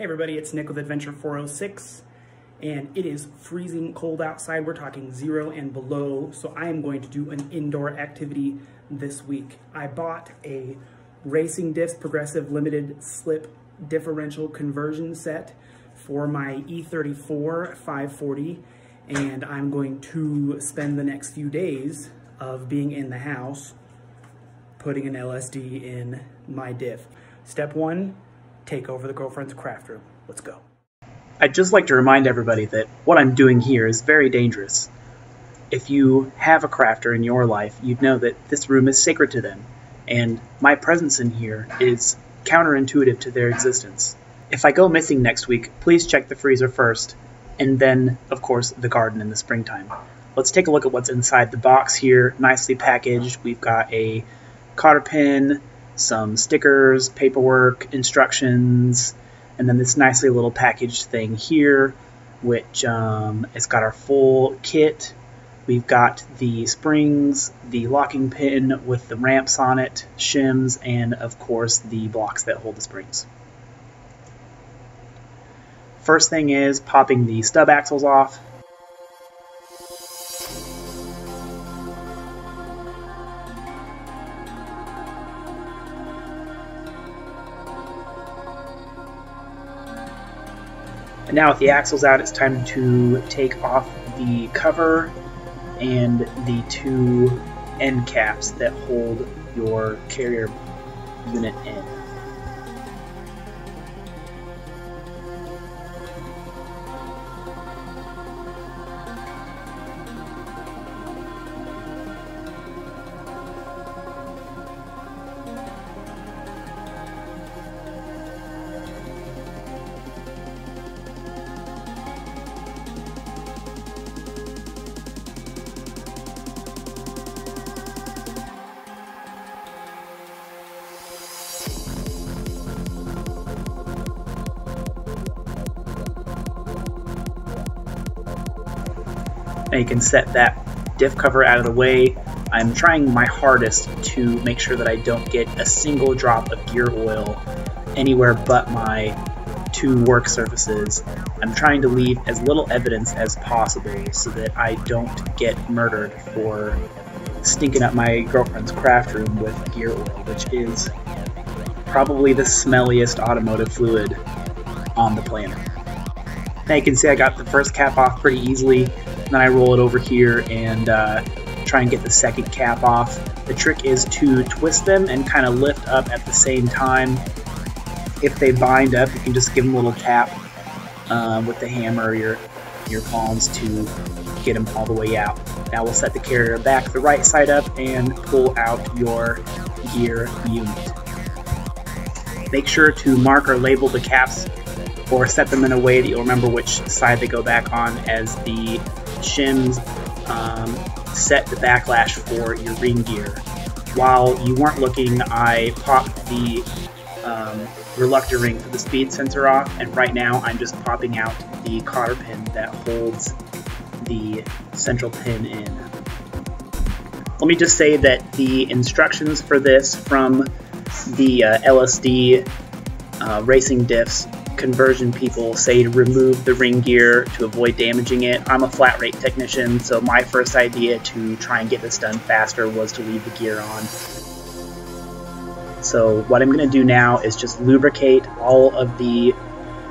everybody, it's Nick with Adventure 406 and it is freezing cold outside. We're talking zero and below, so I am going to do an indoor activity this week. I bought a Racing Diffs Progressive Limited Slip Differential Conversion Set for my E34 540 and I'm going to spend the next few days of being in the house putting an LSD in my diff. Step one, take over the girlfriend's craft room. Let's go. I'd just like to remind everybody that what I'm doing here is very dangerous. If you have a crafter in your life, you'd know that this room is sacred to them, and my presence in here is counterintuitive to their existence. If I go missing next week, please check the freezer first, and then, of course, the garden in the springtime. Let's take a look at what's inside the box here, nicely packaged. We've got a cotter pin, some stickers, paperwork, instructions, and then this nicely little packaged thing here, which um, it's got our full kit. We've got the springs, the locking pin with the ramps on it, shims, and of course the blocks that hold the springs. First thing is popping the stub axles off. And now with the axles out, it's time to take off the cover and the two end caps that hold your carrier unit in. Now you can set that diff cover out of the way. I'm trying my hardest to make sure that I don't get a single drop of gear oil anywhere but my two work surfaces. I'm trying to leave as little evidence as possible so that I don't get murdered for stinking up my girlfriend's craft room with gear oil, which is probably the smelliest automotive fluid on the planet. Now you can see I got the first cap off pretty easily. Then I roll it over here and uh, try and get the second cap off. The trick is to twist them and kind of lift up at the same time. If they bind up, you can just give them a little tap uh, with the hammer or your, your palms to get them all the way out. Now we'll set the carrier back the right side up and pull out your gear unit. Make sure to mark or label the caps or set them in a way that you'll remember which side they go back on as the shims um, set the backlash for your ring gear. While you weren't looking, I popped the um, reluctor ring for the speed sensor off, and right now I'm just popping out the cotter pin that holds the central pin in. Let me just say that the instructions for this from the uh, LSD uh, racing diffs conversion people say to remove the ring gear to avoid damaging it. I'm a flat rate technician, so my first idea to try and get this done faster was to leave the gear on. So what I'm going to do now is just lubricate all of the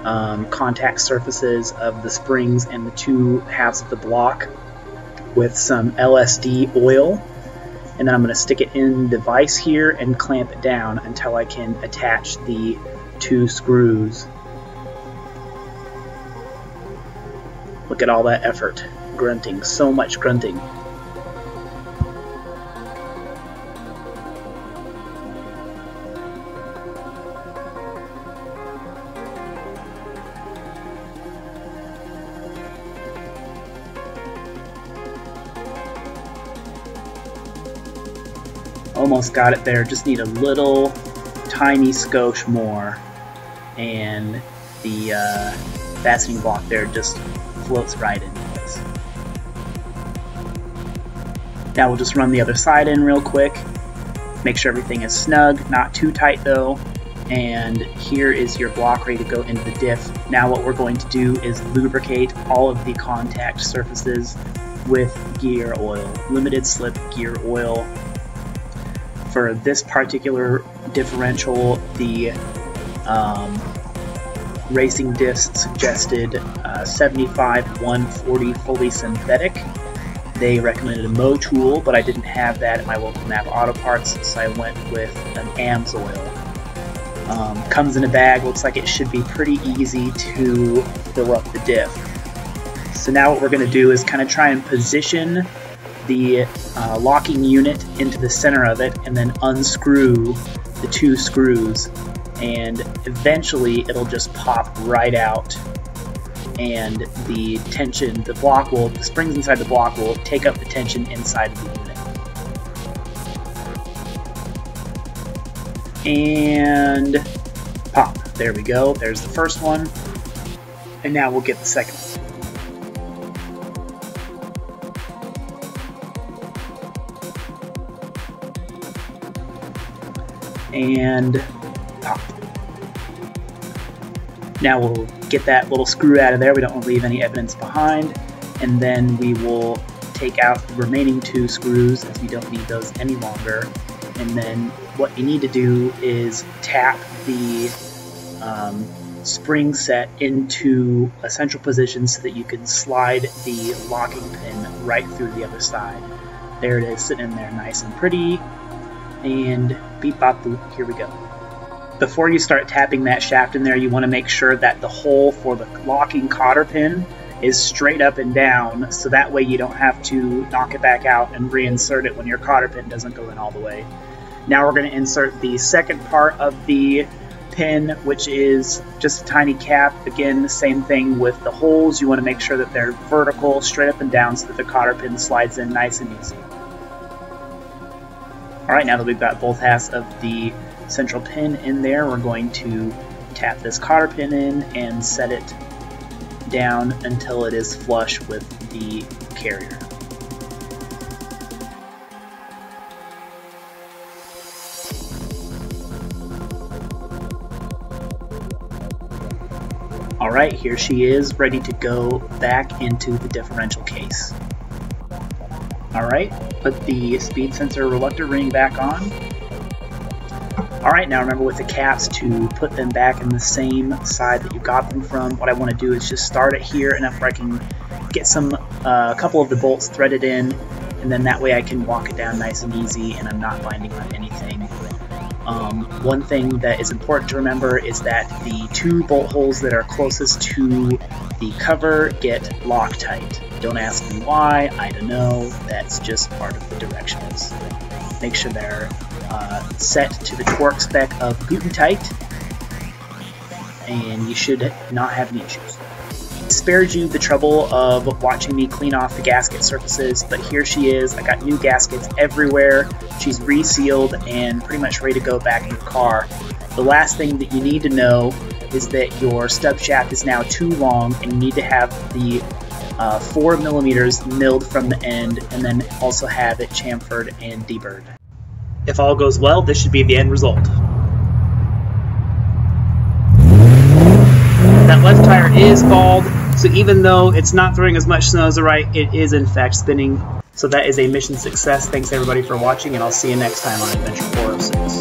um, contact surfaces of the springs and the two halves of the block with some LSD oil and then I'm going to stick it in the vise here and clamp it down until I can attach the two screws Look at all that effort. Grunting. So much grunting. Almost got it there. Just need a little tiny skosh more. And the uh, fastening block there just floats right into place. Now we'll just run the other side in real quick. Make sure everything is snug, not too tight though. and here is your block ready to go into the diff. Now what we're going to do is lubricate all of the contact surfaces with gear oil, limited slip gear oil. For this particular differential, the um, Racing Diffs suggested uh, 75 140 fully synthetic. They recommended a Motul, but I didn't have that at my local NAPA Auto Parts, so I went with an AMSOIL. Um, comes in a bag, looks like it should be pretty easy to fill up the diff. So now what we're going to do is kind of try and position the uh, locking unit into the center of it and then unscrew the two screws and eventually it'll just pop right out and the tension, the block will, the springs inside the block will take up the tension inside of the unit. and pop. There we go. There's the first one. And now we'll get the second one. And pop. Now we'll get that little screw out of there. We don't want to leave any evidence behind. And then we will take out the remaining two screws as we don't need those any longer and then what you need to do is tap the um, spring set into a central position so that you can slide the locking pin right through the other side. There it is, sitting in there nice and pretty. And beep bop boop, here we go. Before you start tapping that shaft in there, you want to make sure that the hole for the locking cotter pin is straight up and down, so that way you don't have to knock it back out and reinsert it when your cotter pin doesn't go in all the way. Now we're going to insert the second part of the pin, which is just a tiny cap. Again, the same thing with the holes. You want to make sure that they're vertical, straight up and down, so that the cotter pin slides in nice and easy. Alright, now that we've got both halves of the central pin in there, we're going to tap this cotter pin in and set it down until it is flush with the carrier. Alright, here she is, ready to go back into the differential case. Alright, put the speed sensor reluctor ring back on. Alright, now remember with the caps to put them back in the same side that you got them from. What I want to do is just start it here enough where I can get some, uh, a couple of the bolts threaded in, and then that way I can walk it down nice and easy and I'm not binding on anything. Um, one thing that is important to remember is that the two bolt holes that are closest to the cover get Loctite. Don't ask me why, I don't know, that's just part of the directions. Make sure they're uh, set to the torque spec of Gutentite, and you should not have any issues spared you the trouble of watching me clean off the gasket surfaces, but here she is. I got new gaskets everywhere. She's resealed and pretty much ready to go back in the car. The last thing that you need to know is that your stub shaft is now too long and you need to have the uh, 4 millimeters milled from the end and then also have it chamfered and deburred. If all goes well, this should be the end result. That left tire is bald, so even though it's not throwing as much snow as the right, it is in fact spinning. So that is a mission success. Thanks everybody for watching, and I'll see you next time on Adventure 406.